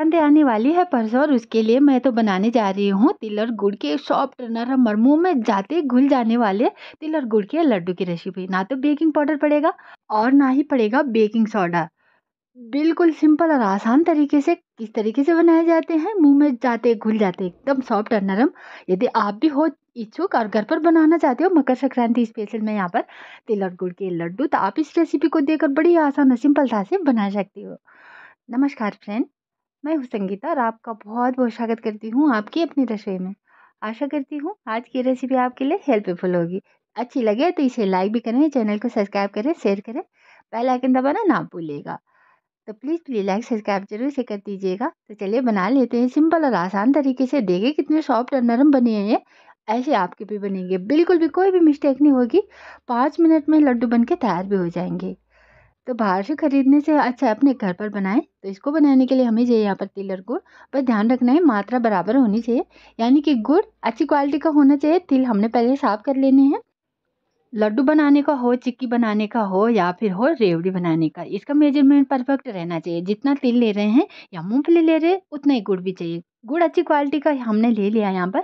संक्रांति आने वाली है परसों और उसके लिए मैं तो बनाने जा रही हूँ तिल और गुड़ के सॉफ्ट नरम मुँह में जाते घुल जाने वाले तिल और गुड़ के लड्डू की रेसिपी ना तो बेकिंग पाउडर पड़ेगा और ना ही पड़ेगा बेकिंग सोडा बिल्कुल सिंपल और आसान तरीके से किस तरीके से बनाए जाते हैं, मुँह में जाते, घुल जाते, एकदम सॉफ्ट और नरम यदि आप भी हो इच्छुक और घर पर बनाना चाहते हो मकर संक्रांति स्पेशल में यहाँ पर तिल और गुड़ के लड्डू तो आप इस रेसिपी को देकर बड़ी आसान और सिंपलता से बना सकती हो। नमस्कार फ्रेंड मैं हूँ संगीता और आपका बहुत बहुत स्वागत करती हूँ आपकी अपनी रसोई में। आशा करती हूँ आज की रेसिपी आपके लिए हेल्पफुल होगी। अच्छी लगे तो इसे लाइक भी करें चैनल को सब्सक्राइब करें शेयर करें बेल आइकन दबाना ना भूलिएगा। तो प्लीज़ प्लीज़ लाइक सब्सक्राइब ज़रूर से कर दीजिएगा। तो चलिए बना लेते हैं सिंपल और आसान तरीके से। देखें कितने सॉफ्ट और नरम बने हैं ये। ऐसे आपके भी बनेंगे। बिल्कुल भी कोई भी मिस्टेक नहीं होगी। पाँच मिनट में लड्डू बन के तैयार भी हो जाएँगे। तो बाहर से ख़रीदने से अच्छा अपने घर पर बनाएँ। तो इसको बनाने के लिए हमें चाहिए यहाँ पर तिल और गुड़। पर ध्यान रखना है, मात्रा बराबर होनी चाहिए। यानी कि गुड़ अच्छी क्वालिटी का होना चाहिए, तिल हमने पहले साफ़ कर लेने हैं। लड्डू बनाने का हो, चिक्की बनाने का हो या फिर हो, रेवड़ी बनाने का। इसका मेज़रमेंट परफेक्ट रहना चाहिए। जितना तिल ले रहे हैं या मूंगफली ले रहे हैं, उतना ही गुड़ भी चाहिए। गुड़ अच्छी क्वालिटी का हमने ले लिया यहाँ पर।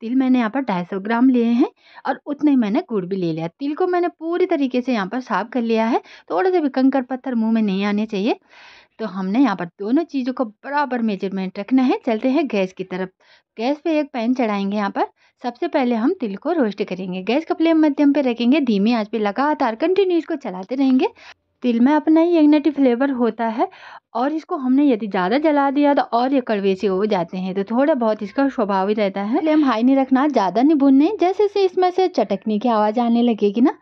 तिल मैंने यहाँ पर ढाई सौ ग्राम लिए हैं और उतना ही मैंने गुड़ भी ले लिया तिल को मैंने पूरी तरीके से यहाँ पर साफ़ कर लिया है। थोड़े से भी कंकर पत्थर मुँह में नहीं आने चाहिए। तो हमने यहाँ पर दोनों चीज़ों को बराबर मेज़रमेंट रखना है। चलते हैं गैस की तरफ़। गैस पे एक पैन चढ़ाएँगे यहाँ पर। सबसे पहले हम तिल को रोस्ट करेंगे। गैस का फ्लेम मध्यम पे रखेंगे। धीमी आँच पे लगातार कंटिन्यू इसको चलाते रहेंगे। तिल में अपना ही एक फ्लेवर होता है और इसको हमने यदि ज़्यादा जला दिया तो और ये कड़वे से हो जाते हैं। तो थोड़ा बहुत इसका स्वभाव ही रहता है। फ्लेम हाई नहीं रखना, ज़्यादा नहीं भूनने। जैसे जैसे इसमें से चटकने की आवाज़ आने लगेगी ना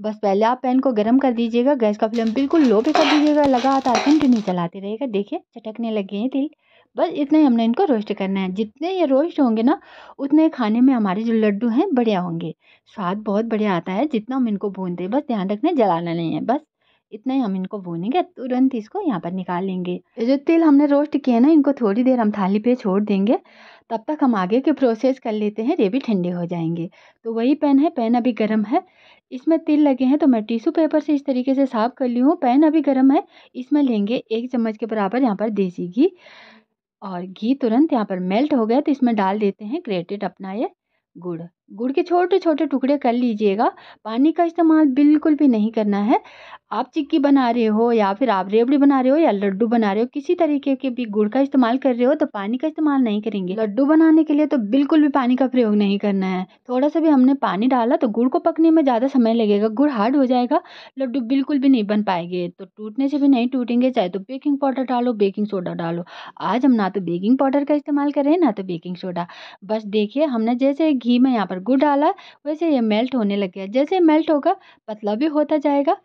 बस पहले आप पैन को गर्म कर दीजिएगा, गैस का फ्लेम बिल्कुल लो पे कर दीजिएगा, लगातार कंटिन्यू चलाते रहेगा देखिए, चटकने लगे हैं तिल। बस इतना ही हमने इनको रोस्ट करना है। जितने ये रोस्ट होंगे ना, उतने खाने में हमारे जो लड्डू हैं बढ़िया होंगे। स्वाद बहुत बढ़िया आता है, जितना हम इनको भूनते हैं, बस ध्यान रखना जलाना नहीं है। बस इतना ही हम इनको भूनेंगे, तुरंत इसको यहाँ पर निकाल लेंगे। जो तिल हमने रोस्ट किए ना, इनको थोड़ी देर हम थाली पे छोड़ देंगे। तब तक हम आगे के प्रोसेस कर लेते हैं, ये भी ठंडे हो जाएँगे। तो वही पैन है, पैन अभी गर्म है। इसमें तिल लगे हैं तो मैं टिश्यू पेपर से इस तरीके से साफ़ कर ली हूँ। पैन अभी गर्म है, इसमें लेंगे एक चम्मच के बराबर यहाँ पर देसी घी। और घी तुरंत यहाँ पर मेल्ट हो गया तो इसमें डाल देते हैं ग्रेटेड अपना ये गुड़। गुड़ के छोटे छोटे टुकड़े कर लीजिएगा। पानी का इस्तेमाल बिल्कुल भी नहीं करना है। आप चिक्की बना रहे हो या फिर आप रेवड़ी बना रहे हो या लड्डू बना रहे हो, किसी तरीके के भी गुड़ का इस्तेमाल कर रहे हो तो पानी का इस्तेमाल नहीं करेंगे। लड्डू बनाने के लिए तो बिल्कुल भी पानी का प्रयोग नहीं करना है। थोड़ा सा भी हमने पानी डाला तो गुड़ को पकने में ज़्यादा समय लगेगा। गुड़ हार्ड हो जाएगा, लड्डू बिल्कुल भी नहीं बन पाएँगे। तो टूटने से भी नहीं टूटेंगे, चाहे तो बेकिंग पाउडर डालो, बेकिंग सोडा डालो। आज हम ना तो बेकिंग पाउडर का इस्तेमाल करें ना तो बेकिंग सोडा। बस देखिए, हमने जैसे घी में यहाँ पर गुड़ डाला, वैसे ये मेल्ट होने लग गया। जैसे मेल्ट होगा, पतला भी होता जाएगा।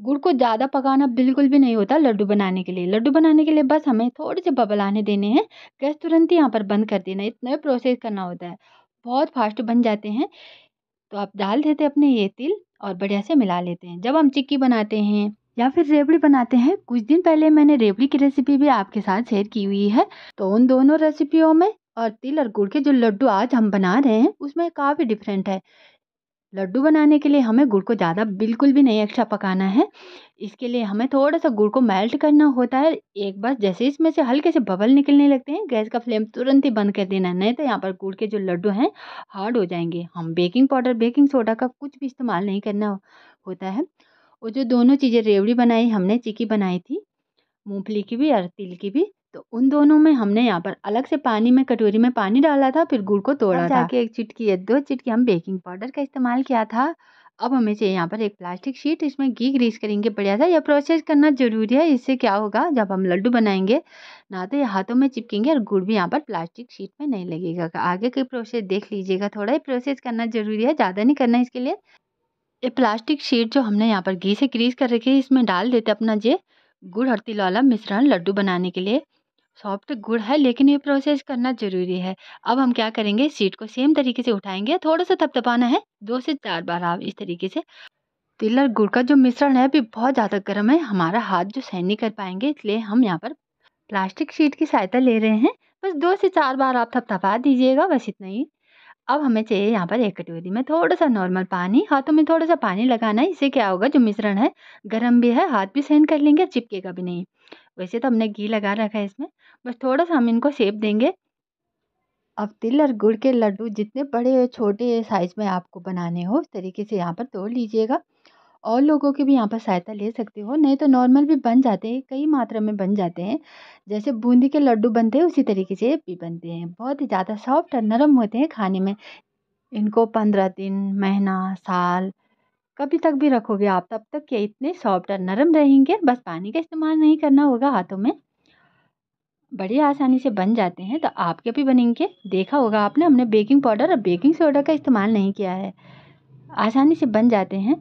गुड़ को ज़्यादा पकाना बिल्कुल भी नहीं होता लड्डू बनाने के लिए। लड्डू बनाने के लिए बस हमें थोड़े से बबल आने देने हैं। गैस तुरंत ही यहाँ पर बंद कर देना इतना प्रोसेस करना होता है। बहुत फास्ट बन जाते हैं। तो आप डाल देते अपने ये तिल और बढ़िया से मिला लेते हैं। जब हम चिक्की बनाते हैं या फिर रेवड़ी बनाते हैं, कुछ दिन पहले मैंने रेवड़ी की रेसिपी भी आपके साथ शेयर की हुई है। तो उन दोनों रेसिपियों में और तिल और गुड़ के जो लड्डू आज हम बना रहे हैं, उसमें काफ़ी डिफरेंट है। लड्डू बनाने के लिए हमें गुड़ को ज़्यादा बिल्कुल भी नहीं एक्स्ट्रा पकाना है। इसके लिए हमें थोड़ा सा गुड़ को मेल्ट करना होता है। एक बार जैसे इसमें से हल्के से बबल निकलने लगते हैं, गैस का फ्लेम तुरंत ही बंद कर देना नहीं तो यहाँ पर गुड़ के जो लड्डू हैं हार्ड हो जाएँगे। हम बेकिंग पाउडर बेकिंग सोडा का कुछ भी इस्तेमाल नहीं करना होता है। और जो दोनों चीज़ें रेवड़ी बनाई, हमने चिक्की बनाई थी, मूँगफली की भी और तिल की भी तो उन दोनों में हमने यहाँ पर अलग से पानी में कटोरी में पानी डाला था फिर गुड़ को तोड़ा था। जाके एक चिटकी या दो चिटकी हम बेकिंग पाउडर का इस्तेमाल किया था। अब हमें चाहिए यहाँ पर एक प्लास्टिक शीट इसमें घी ग्रीस करेंगे बढ़िया सा यह प्रोसेस करना ज़रूरी है इससे क्या होगा जब हम लड्डू बनाएँगे ना तो ये हाथों में चिपकेंगे और गुड़ भी यहाँ पर प्लास्टिक शीट में नहीं लगेगा। आगे की प्रोसेस देख लीजिएगा थोड़ा ही प्रोसेस करना ज़रूरी है ज़्यादा नहीं करना इसके लिए। ये प्लास्टिक शीट जो हमने यहाँ पर घी से ग्रीस कर रखी है इसमें डाल देते अपना जे गुड़ और तिल वाला मिश्रण लड्डू बनाने के लिए। सॉफ्ट गुड़ है, लेकिन ये प्रोसेस करना ज़रूरी है। अब हम क्या करेंगे, सीट को सेम तरीके से उठाएँगे थोड़ा सा थपथपाना है, दो से चार बार आप इस तरीके से। तिल और गुड़ का जो मिश्रण है, अभी बहुत ज़्यादा गर्म है, हमारा हाथ जो सहन नहीं कर पाएँगे, इसलिए हम यहाँ पर प्लास्टिक शीट की सहायता ले रहे हैं। बस दो से चार बार आप थपथपा दीजिएगा, बस इतना ही। अब हमें चाहिए यहाँ पर एक कटोरी में थोड़ा सा नॉर्मल पानी, हाथों में थोड़ा सा पानी लगाना है, इससे क्या होगा, जो मिश्रण है, गर्म भी है, हाथ भी सहन कर लेंगे, चिपकेगा भी नहीं। वैसे तो हमने घी लगा रखा है इसमें, बस थोड़ा सा हम इनको सेप देंगे। अब तिल और गुड़ के लड्डू जितने बड़े छोटे साइज़ में आपको बनाने हो, उस तरीके से यहाँ पर तोड़ लीजिएगा। और लोगों की भी यहाँ पर सहायता ले सकते हो, नहीं तो नॉर्मल भी बन जाते हैं, कई मात्रा में बन जाते हैं। जैसे बूंदी के लड्डू बनते हैं, उसी तरीके से भी बनते हैं। बहुत ही ज़्यादा सॉफ्ट और नरम होते हैं खाने में। इनको पंद्रह दिन, महीना, साल कभी तक भी रखोगे आप, तब तक ये इतने सॉफ्ट और नरम रहेंगे, बस पानी का इस्तेमाल नहीं करना होगा हाथों में। बड़ी आसानी से बन जाते हैं तो आपके भी बनेंगे। देखा होगा आपने, हमने बेकिंग पाउडर और बेकिंग सोडा का इस्तेमाल नहीं किया है। आसानी से बन जाते हैं।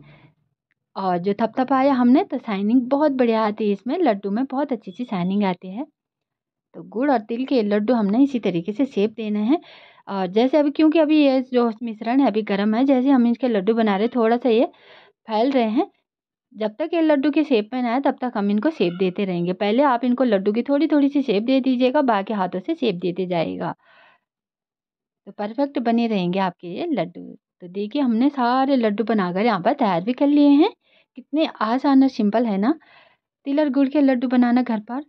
और जो थपथपाया हमने तो शाइनिंग बहुत बढ़िया आती है इसमें, लड्डू में बहुत अच्छी सी शाइनिंग आती है। तो गुड़ और तिल के लड्डू हमने इसी तरीके से सेप देने हैं। और जैसे अभी क्योंकि अभी ये जो मिश्रण है, अभी गर्म है, जैसे हम इसके लड्डू बना रहे थोड़ा सा ये फैल रहे हैं, जब तक ये लड्डू के शेप में ना आए, तब तक हम इनको शेप देते रहेंगे। पहले आप इनको लड्डू की थोड़ी थोड़ी सी शेप दे दीजिएगा, बाकी हाथों से शेप देते जाएगा तो परफेक्ट बने रहेंगे आपके ये लड्डू। तो देखिए, हमने सारे लड्डू बनाकर यहाँ पर तैयार भी कर लिए हैं। कितने आसान और सिंपल, है ना? तिल और गुड़ के लड्डू बनाना घर पर।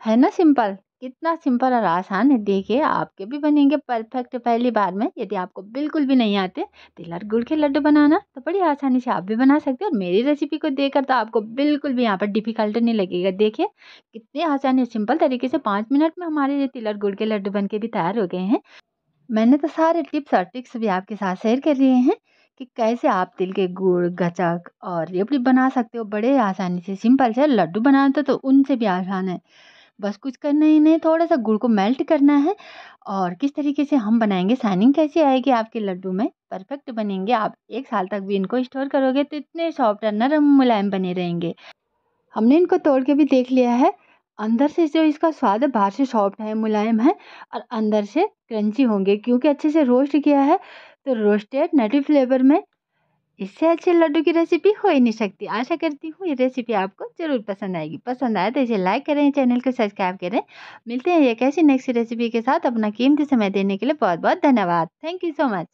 है ना, सिंपल? कितना सिंपल और आसान है देखिए आपके भी बनेंगे परफेक्ट पहली बार में। यदि आपको बिल्कुल भी नहीं आते तिल और गुड़ के लड्डू बनाना तो बड़ी आसानी से आप भी बना सकते हो। और मेरी रेसिपी को देखकर तो आपको बिल्कुल भी यहाँ पर डिफ़िकल्ट नहीं लगेगा। देखिए, कितने आसान और सिंपल तरीके से पाँच मिनट में हमारे ये तिल और गुड़ के लड्डू बन के भी तैयार हो गए हैं। मैंने तो सारे टिप्स और ट्रिक्स भी आपके साथ शेयर कर लिए हैं कि कैसे आप तिल के गुड़, गचक और रेवड़ी बना सकते हो। बड़े आसानी से, सिंपल से लड्डू बनाते तो उनसे भी आसान है। बस कुछ करना ही नहीं थोड़ा सा गुड़ को मेल्ट करना है। और किस तरीके से हम बनाएँगे, शाइनिंग कैसे आएगी आपके लड्डू में? परफेक्ट बनेंगे। आप एक साल तक भी इनको स्टोर करोगे तो इतने सॉफ्ट और नरम मुलायम बने रहेंगे। हमने इनको तोड़ के भी देख लिया है। अंदर से जो इसका स्वाद है, बाहर से सॉफ्ट है, मुलायम है और अंदर से क्रंची होंगे। क्योंकि अच्छे से रोस्ट किया है तो रोस्टेड नटी फ्लेवर में इससे अच्छे लड्डू की रेसिपी हो ही नहीं सकती। आशा करती हूँ ये रेसिपी आपको ज़रूर पसंद आएगी। पसंद आए तो इसे लाइक करें, चैनल को सब्सक्राइब करें। मिलते हैं एक ऐसी नेक्स्ट रेसिपी के साथ अपना कीमती समय देने के लिए बहुत बहुत धन्यवाद। Thank you so much.